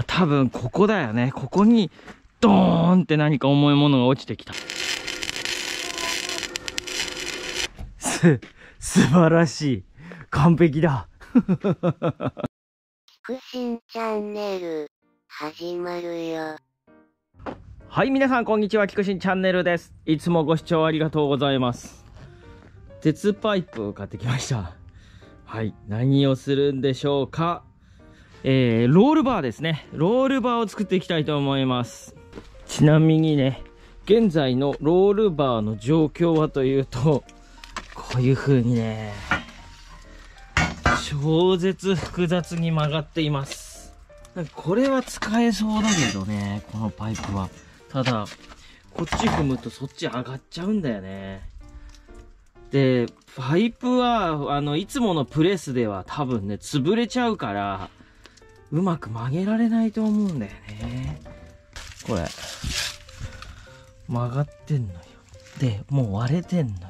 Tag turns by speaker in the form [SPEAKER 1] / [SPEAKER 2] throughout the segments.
[SPEAKER 1] あ、多分ここだよね。ここに、ドーンって何か重いものが落ちてきた。す、素晴らしい。完璧だ。
[SPEAKER 2] クシンチャンネル始まるよ。
[SPEAKER 1] はい、皆さん、こんにちは。キクシンチャンネルです。いつもご視聴ありがとうございます。鉄パイプを買ってきました。はい、何をするんでしょうか。えー、ロールバーですね。ロールバーを作っていきたいと思います。ちなみにね、現在のロールバーの状況はというと、こういう風にね、超絶複雑に曲がっています。これは使えそうだけどね、このパイプは。ただ、こっち踏むとそっち上がっちゃうんだよね。で、パイプは、あの、いつものプレスでは多分ね、潰れちゃうから、うまく曲げられないと思うんだよね。これ。曲がってんのよ。で、もう割れてんのよ。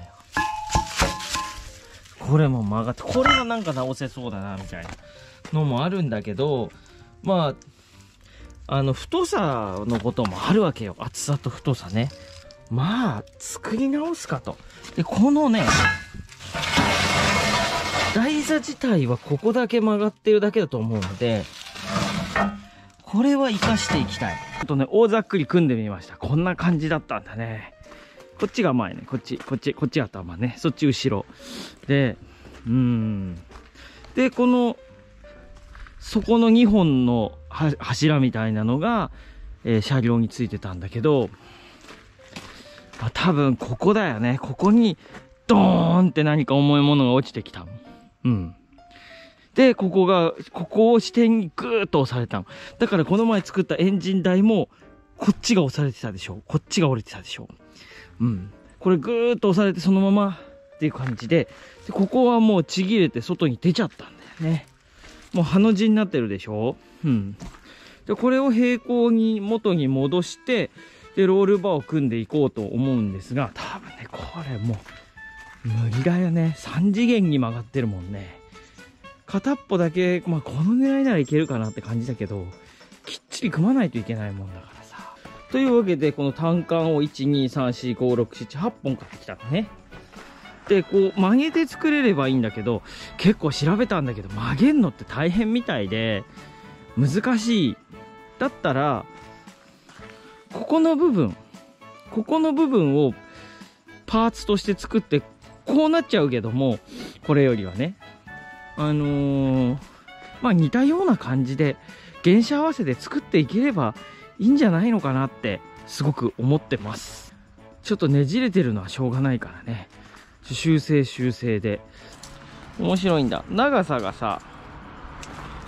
[SPEAKER 1] これも曲がって、これはなんか直せそうだな、みたいなのもあるんだけど、まあ、あの、太さのこともあるわけよ。厚さと太さね。まあ、作り直すかと。で、このね、台座自体はここだけ曲がってるだけだと思うので、これは活かしていきたい。ちょっとね、大ざっくり組んでみました。こんな感じだったんだね。こっちが前ね。こっち、こっち、こっち頭ね。そっち後ろ。で、うん。で、この、そこの2本の柱みたいなのが、えー車両についてたんだけど、あ、多分ここだよね。ここに、ドーンって何か重いものが落ちてきた。うん。で、ここが、ここを支点にグーッと押されたの。だからこの前作ったエンジン台も、こっちが押されてたでしょ。こっちが折れてたでしょ。うん。これグーッと押されてそのままっていう感じで、でここはもうちぎれて外に出ちゃったんだよね。もうハの字になってるでしょうん。で、これを平行に元に戻して、で、ロールバーを組んでいこうと思うんですが、多分ね、これもう、無理だよね。3次元に曲がってるもんね。片っぽだけ、まあ、この狙いならいけるかなって感じだけど、きっちり組まないといけないもんだからさ。というわけで、この単管を1、2、3、4、5、6、7、8本買ってきたのね。で、こう、曲げて作れればいいんだけど、結構調べたんだけど、曲げんのって大変みたいで、難しい。だったら、ここの部分、ここの部分をパーツとして作って、こうなっちゃうけども、これよりはね。あのーまあ似たような感じで、原子合わせで作っていければいいんじゃないのかなって、すごく思ってます。ちょっとねじれてるのはしょうがないからね。修正修正で。面白いんだ。長さがさ、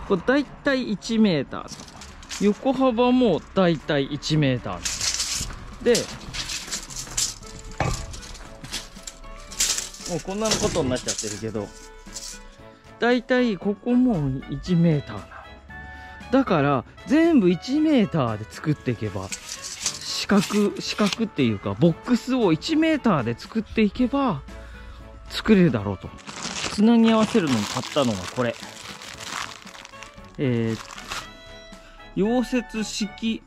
[SPEAKER 1] これだいたい1メーター。横幅もだいたい1メーター。で、もうこんなことになっちゃってるけど、だいたいここも1メーターなの。だから、全部1メーターで作っていけば、四角、四角っていうか、ボックスを1メーターで作っていけば、作れるだろうと。つなぎ合わせるのに買ったのがこれ。えー、溶接式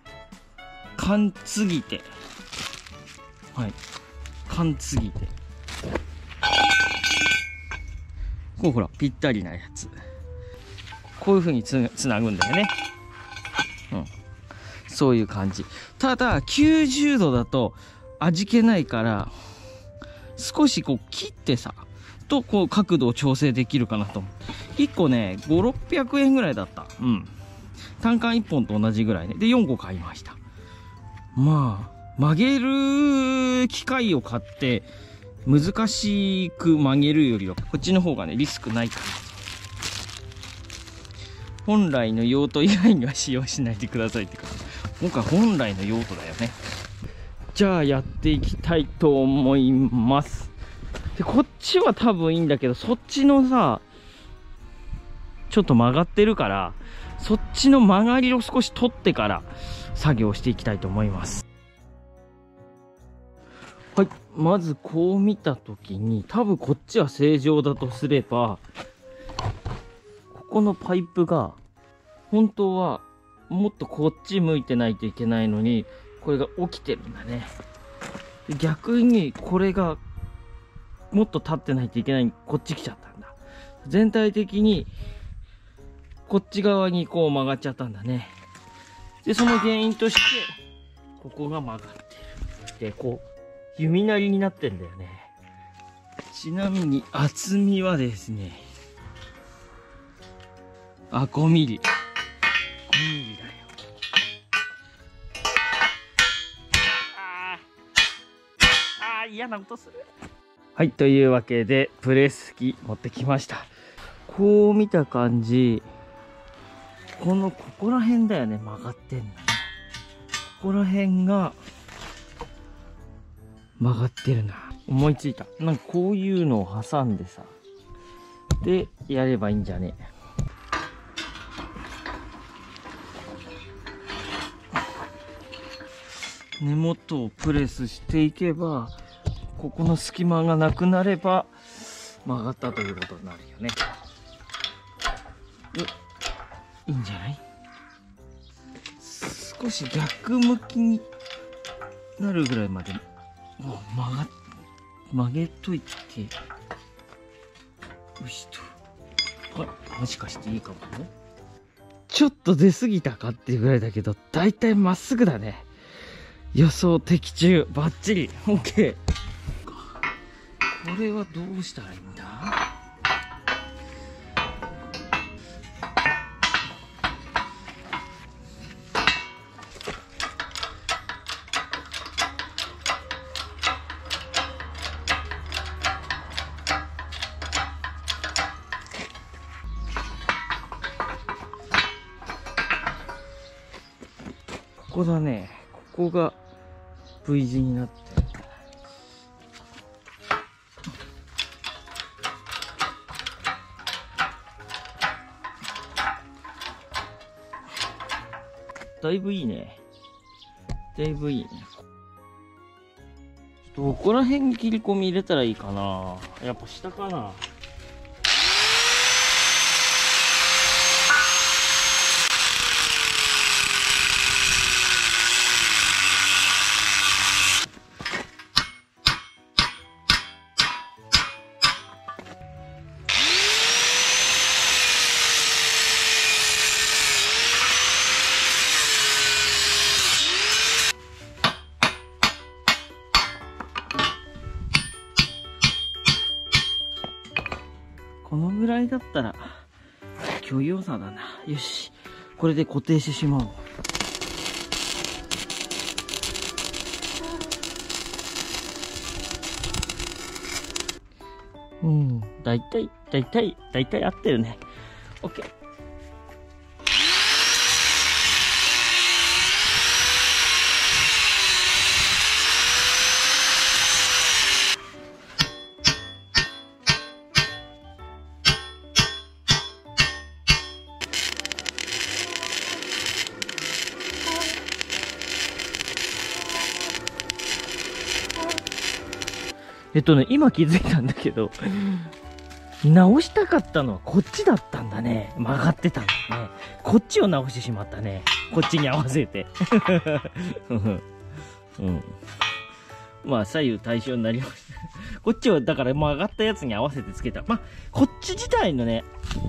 [SPEAKER 1] 缶継ぎ手。はい。缶継ぎ手。こうほら、ぴったりなやつ。こういう風につなぐんだよね。うん。そういう感じ。ただ、90度だと味気ないから、少しこう切ってさ、とこう角度を調整できるかなと思う。1個ね、5、600円ぐらいだった。うん。単管1本と同じぐらいね。で、4個買いました。まあ、曲げる機械を買って、難しく曲げるよりは、こっちの方がね、リスクないから。本来の用途以外には使用しないでくださいってか、今回本来の用途だよね。じゃあやっていきたいと思います。で、こっちは多分いいんだけど、そっちのさ、ちょっと曲がってるから、そっちの曲がりを少し取ってから作業していきたいと思います。はい。まずこう見たときに、多分こっちは正常だとすれば、ここのパイプが、本当はもっとこっち向いてないといけないのに、これが起きてるんだね。逆にこれがもっと立ってないといけないこっち来ちゃったんだ。全体的にこっち側にこう曲がっちゃったんだね。で、その原因として、ここが曲がってる。で、こう、弓なりになってんだよね。ちなみに厚みはですね、あ、5ミリ。5ミリだよ。あーあー、嫌な音する。はい、というわけで、プレス機持ってきました。こう見た感じ、この、ここら辺だよね、曲がってんのね。ここら辺が、曲がってるな。思いついた。なんかこういうのを挟んでさ、で、やればいいんじゃね根元をプレスしていけば、ここの隙間がなくなれば、曲がったということになるよね。いいんじゃない？少し逆向きになるぐらいまで曲が曲げといてよしと。あもしかしていいかもね。ちょっと出過ぎたかっていうぐらいだけどだいたいまっすぐだね。予想的中バッチリ。OK これはどうしたらいいんだ？ここだね。ここが V 字になって。るだいぶいいね。だいぶいいね。どこら辺に切り込み入れたらいいかな。やっぱ下かな。このぐらいだったら許容差だな。よし。これで固定してしまおう。うん。だいたいだいたいだいたい合ってるね。OK えっとね、今気づいたんだけど、直したかったのはこっちだったんだね。曲がってたんだね。こっちを直してしまったね。こっちに合わせて。うん。まあ、左右対称になりました。こっちは、だから曲がったやつに合わせてつけた。まあ、こっち自体のね、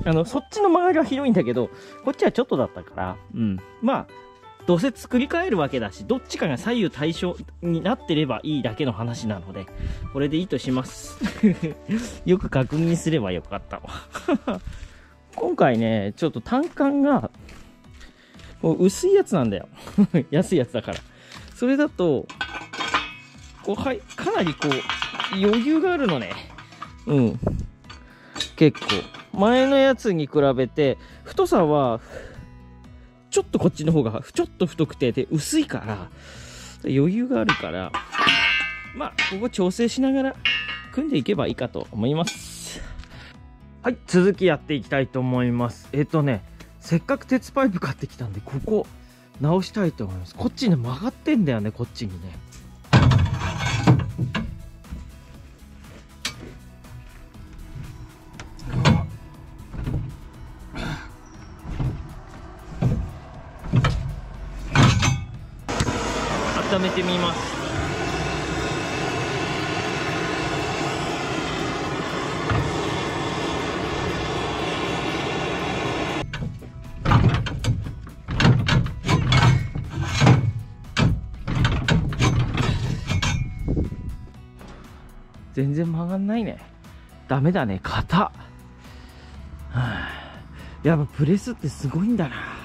[SPEAKER 1] あの、そっちの曲がりは広いんだけど、こっちはちょっとだったから、うん。まあ、どうせ作り変えるわけだし、どっちかが左右対称になってればいいだけの話なので、これでいいとします。よく確認すればよかったわ。今回ね、ちょっと単管が、こう薄いやつなんだよ。安いやつだから。それだと、こう、はい、かなりこう、余裕があるのね。うん。結構。前のやつに比べて、太さは、ちょっとこっちの方がちょっと太くてで薄いから余裕があるからまあここ調整しながら組んでいけばいいかと思います。はい続きやっていきたいと思います。えっ、とねせっかく鉄パイプ買ってきたんでここ直したいと思います。こっちね曲がってんだよねこっちにね。めてみます。全然曲がんないね。ダメだね。硬、はあ、やっぱプレスってすごいんだな。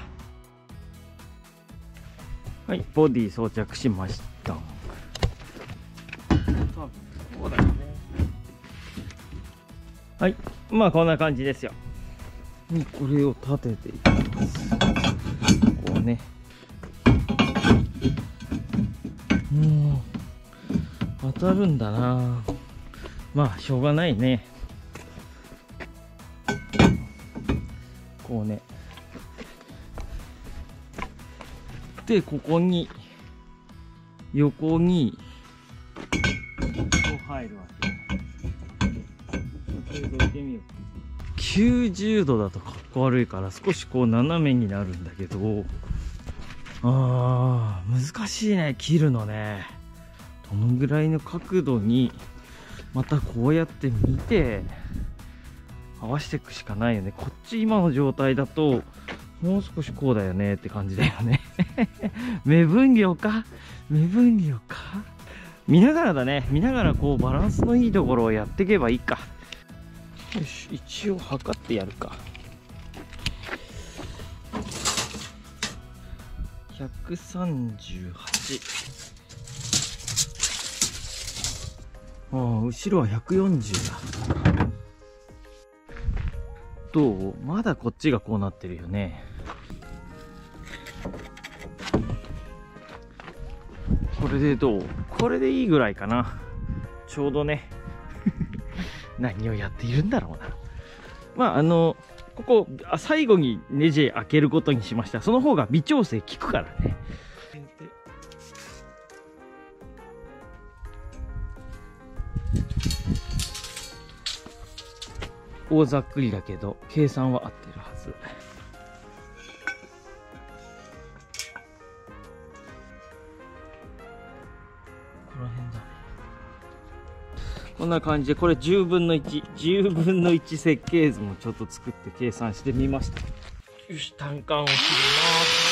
[SPEAKER 1] はい。ボディ装着しました。そうだよね。はい。まあこんな感じですよ。これを立てていきます。こうね。もう当たるんだな。まあしょうがないね。こうねでここに横にこう入るわけ。ちょっとてみよう。90度だとかっこ悪いから少しこう斜めになるんだけど。あー難しいね切るのね。どのぐらいの角度にまたこうやって見て合わせていくしかないよね。こっち今の状態だともう少しこうだよねって感じだよね。目分量か？目分量か？見ながらだね。見ながらこうバランスのいいところをやっていけばいいか。よし一応測ってやるか。138ああ後ろは140だ。どう？まだこっちがこうなってるよね。れでどう？これでいいぐらいかな。ちょうどね。何をやっているんだろうな。まああのここ最後にネジ開けることにしました。その方が微調整効くからね。大ざっくりだけど計算は合ってるはずこんな感じでこれ10分の110分の1設計図もちょっと作って計算してみました。よし単管を切ります。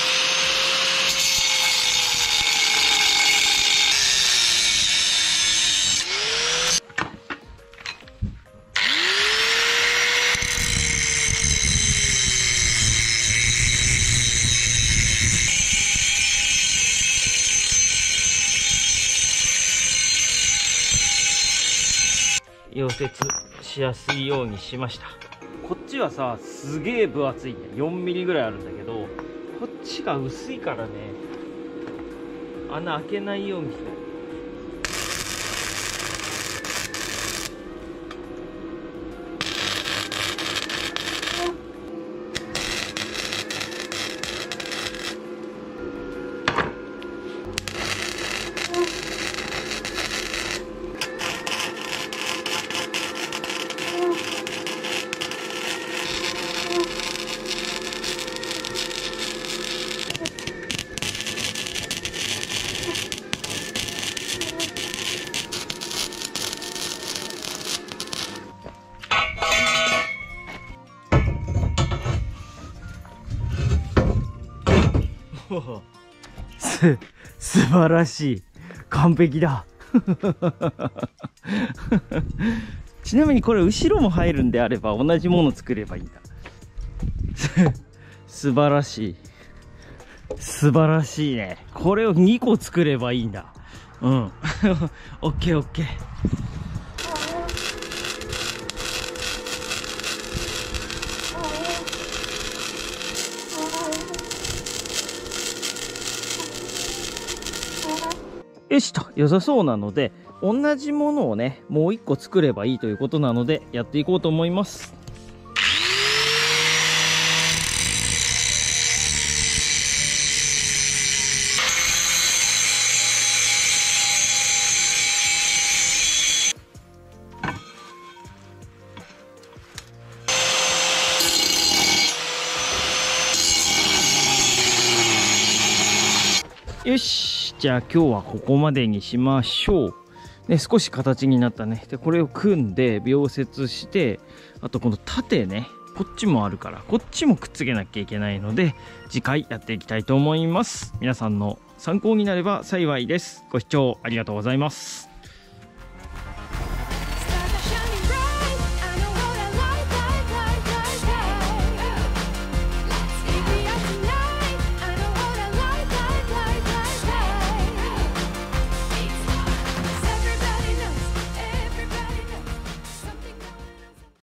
[SPEAKER 1] しやすいようにしました。こっちはさすげえ分厚いね。4mm ぐらいあるんだけどこっちが薄いからね穴開けないようにして。す、素晴らしい。完璧だ。ちなみにこれ後ろも入るんであれば同じもの作ればいいんだ。素晴らしい。素晴らしいね。これを2個作ればいいんだ。うん。オッケーオッケー。よしと。良さそうなので同じものをねもう1個作ればいいということなのでやっていこうと思います。じゃあ今日はここまでにしましょう。ね、少し形になったね。で、これを組んで、溶接して、あとこの縦ね、こっちもあるから、こっちもくっつけなきゃいけないので、次回やっていきたいと思います。皆さんの参考になれば幸いです。ご視聴ありがとうございます。